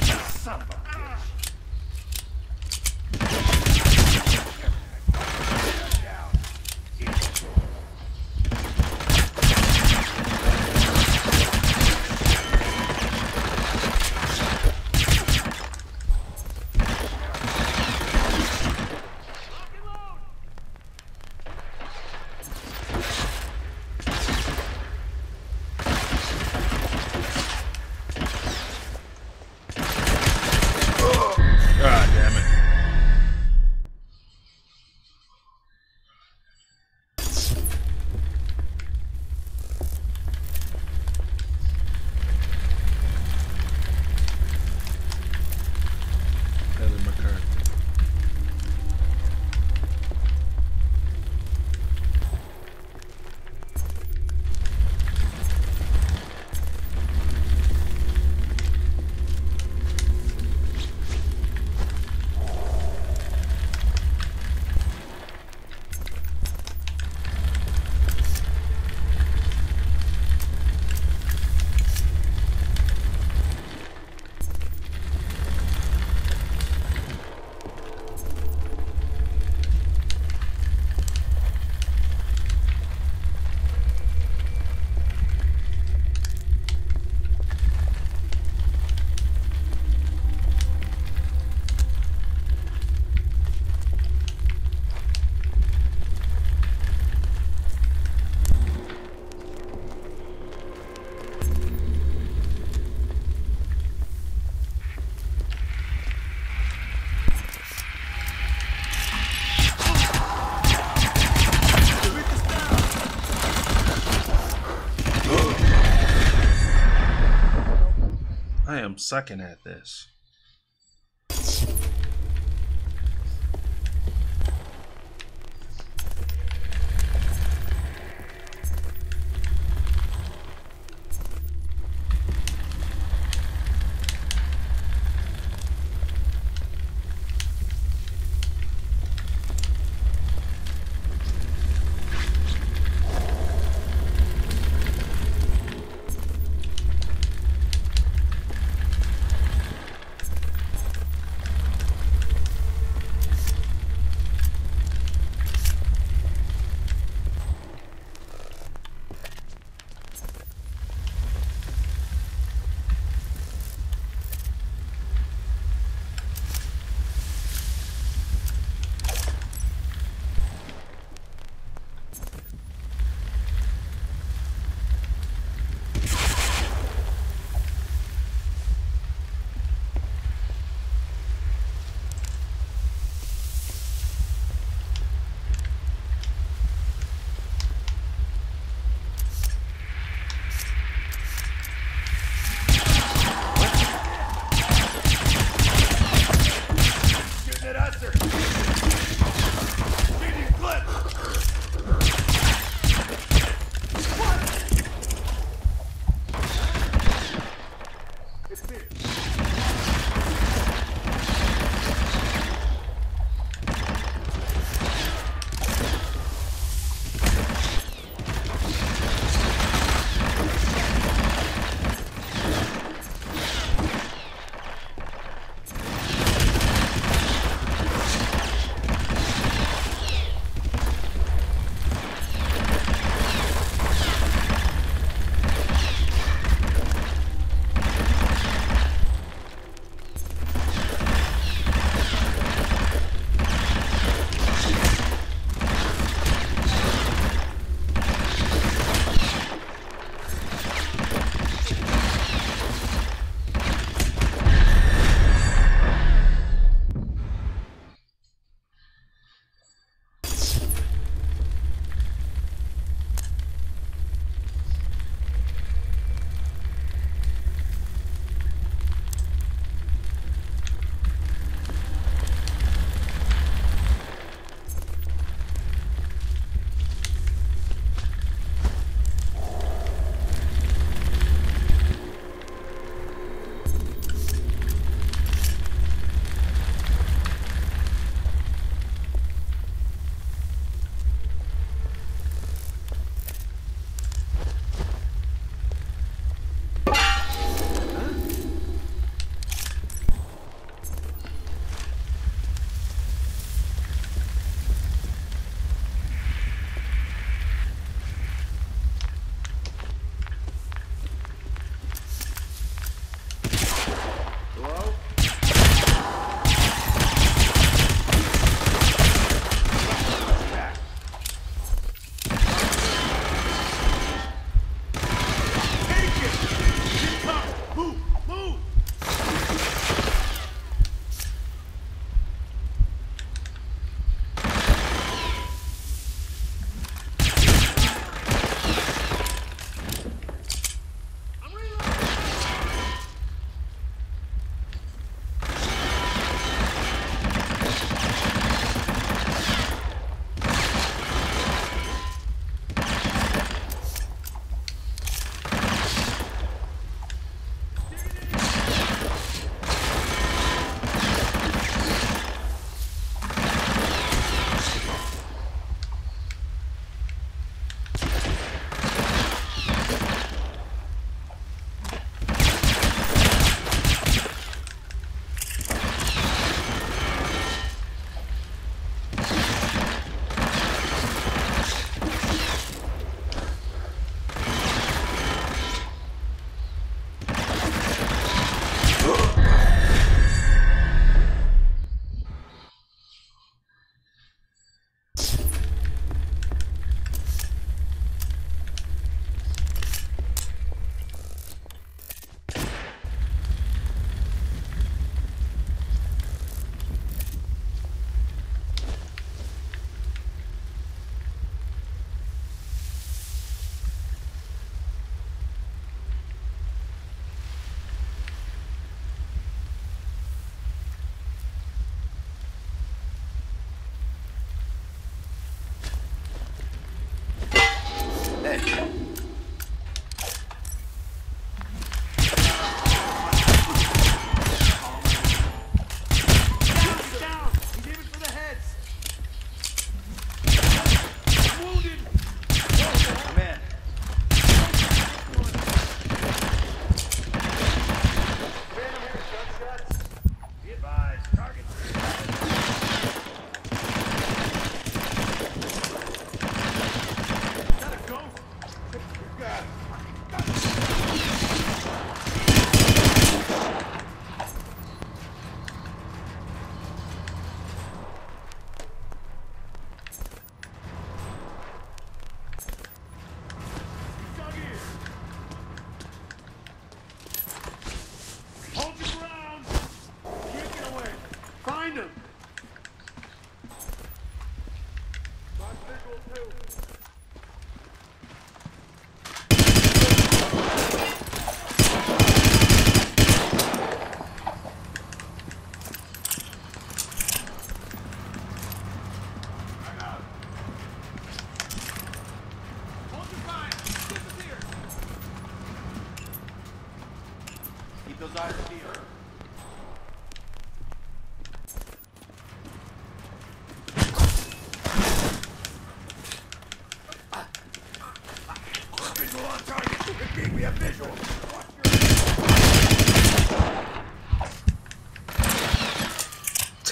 Now's sucking at this.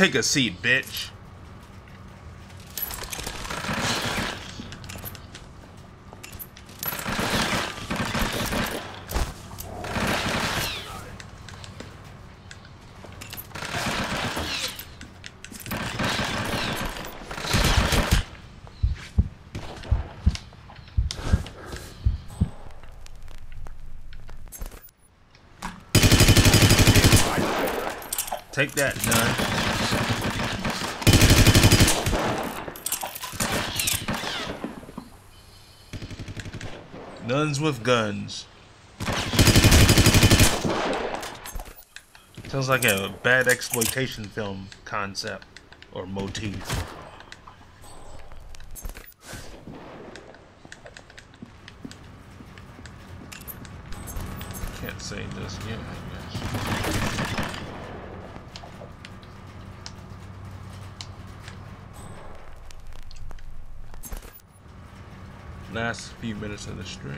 Take a seat, bitch. Take that, Nun. Nuns with guns. Sounds like a bad exploitation film concept or motif. Can't say this yet, I guess. Last few minutes of the stream.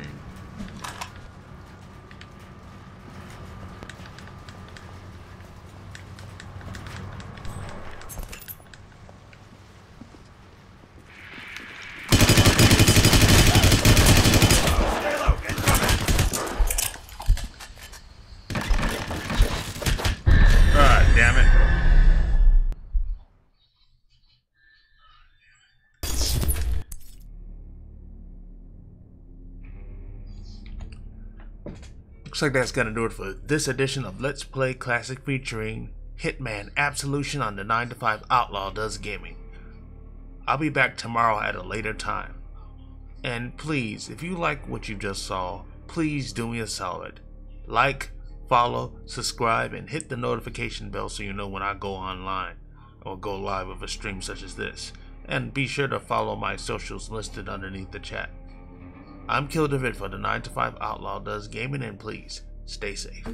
Like that's gonna do it for this edition of Let's Play Classic featuring Hitman Absolution on the 9 to 5 Outlaw Does Gaming. I'll be back tomorrow at a later time. And please, if you like what you just saw, please do me a solid. Like, follow, subscribe, and hit the notification bell so you know when I go online or go live with a stream such as this. And be sure to follow my socials listed underneath the chat. I'm Kill David for the 9 to 5 Outlaw Does Gaming, and please stay safe.